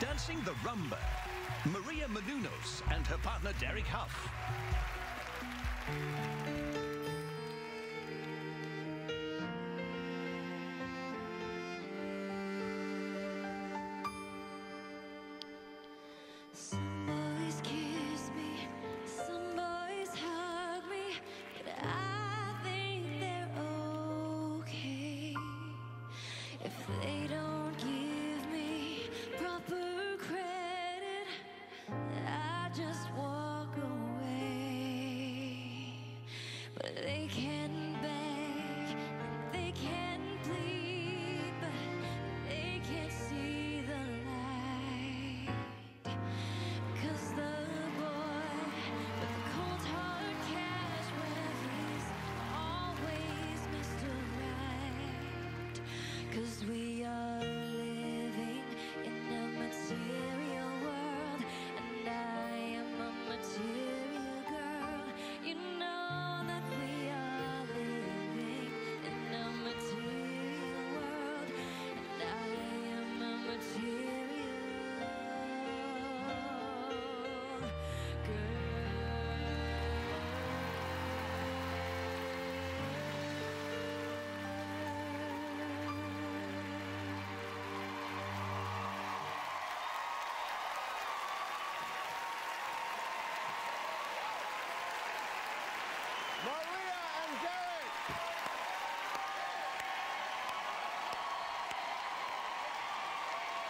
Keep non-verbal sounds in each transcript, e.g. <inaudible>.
Dancing the rumba, Maria Menounos and her partner Derek Hough. They can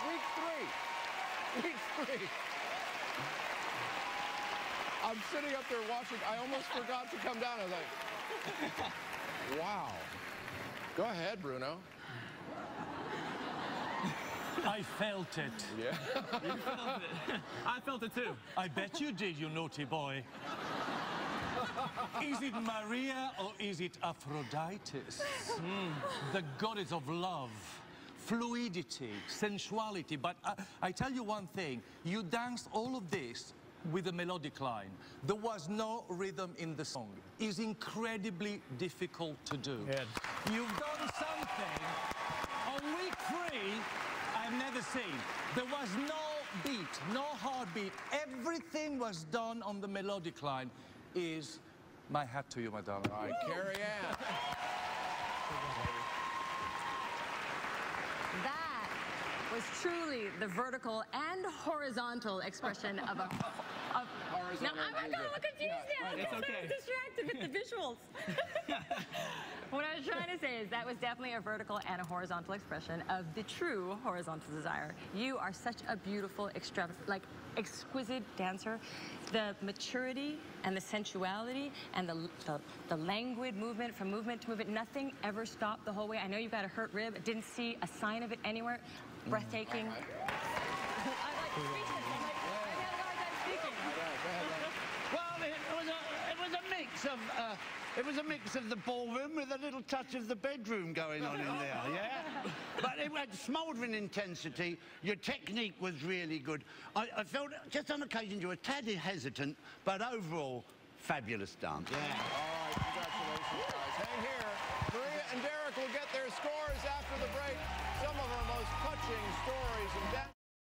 Week three. Week three. I'm sitting up there watching. I almost forgot to come down. I was like, wow. Go ahead, Bruno. <laughs> I felt it. Yeah. you felt it. <laughs> I felt it too. I bet you did, you naughty boy. <laughs> Is it Maria or is it Aphrodite? Hmm. The goddess of love, fluidity, sensuality. But I, I tell you one thing, you danced all of this with a melodic line. There was no rhythm in the song. It's incredibly difficult to do. Yeah. You've done something on week three I've never seen. There was no beat, no heartbeat. Everything was done on the melodic line. Is my hat to you, my darling. All right, Carrie Ann. That <laughs> was truly the vertical and horizontal expression of a. Now, I'm, I'm and a little vertical. confused now. it's I'm okay. distracted with the visuals. <laughs> what I was trying to say is that was definitely a vertical and a horizontal expression of the true horizontal desire. You are such a beautiful, extravagant, like exquisite dancer. The maturity and the sensuality and the, the, the languid movement from movement to movement, nothing ever stopped the whole way. I know you've got a hurt rib. I didn't see a sign of it anywhere. Breathtaking. Mm. <laughs> Like speechless. I'm like, I'm having a hard time speaking. Well, it was a, it was a mix of, uh, it was a mix of the ballroom with a little touch of the bedroom going on in there, <laughs> yeah? But it had smouldering intensity. Your technique was really good. I, I felt just on occasion you were a tad hesitant, but overall, fabulous dance. Yeah. All right, congratulations, guys. Hang here. Maria and Derek will get their scores after the break. Some of our most touching stories and.